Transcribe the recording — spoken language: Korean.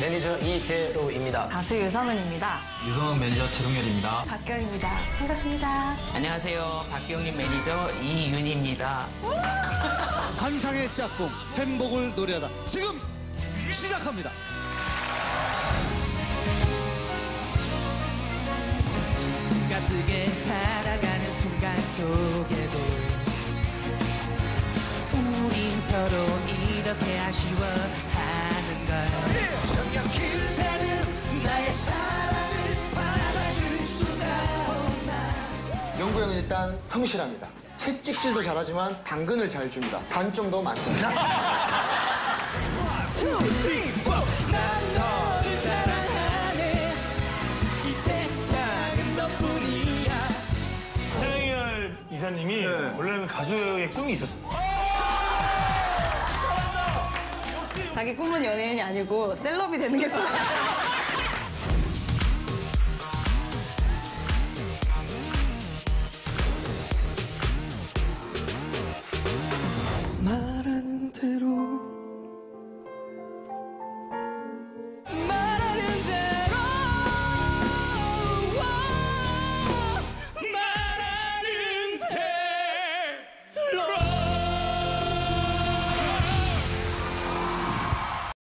매니저 이대로입니다. 가수 유성은입니다. 유성은 매니저 최동열입니다. 박경입니다. 반갑습니다. 안녕하세요. 박경림 매니저 이윤희입니다. 환상의 짝꿍 행복을 노래하다 지금 시작합니다. 바쁘게 살아가는 순간 속에도 우린 서로 이렇게 아쉬워 형은 일단 성실합니다. 채찍질도 잘하지만 당근을 잘 줍니다. 단점도 많습니다. 난 너를 사랑하네 이 세상은 너뿐이야 최영열 이사님이 원래는 가수의 꿈이 있었어요. 자기 꿈은 연예인이 아니고 셀럽이 되는 게 꿈이야.